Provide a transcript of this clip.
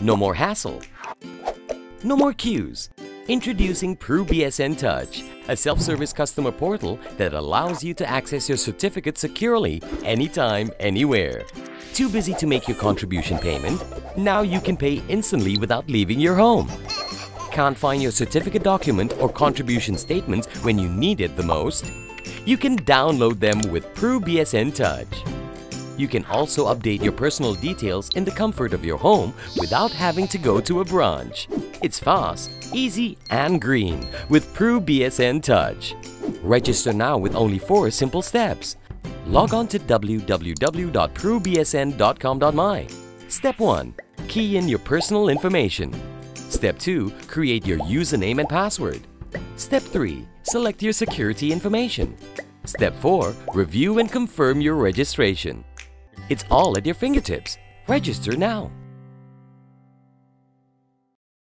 No more hassle. No more queues. Introducing PruBSN Touch, a self-service customer portal that allows you to access your certificate securely, anytime, anywhere. Too busy to make your contribution payment? Now you can pay instantly without leaving your home. Can't find your certificate document or contribution statements when you need it the most? You can download them with PruBSN Touch. You can also update your personal details in the comfort of your home without having to go to a branch. It's fast, easy, and green with PruBSN Touch. Register now with only four simple steps. Log on to www.prubsn.com.my. Step 1. Key in your personal information. Step 2. Create your username and password. Step 3. Select your security information. Step 4. Review and confirm your registration. It's all at your fingertips. Register now.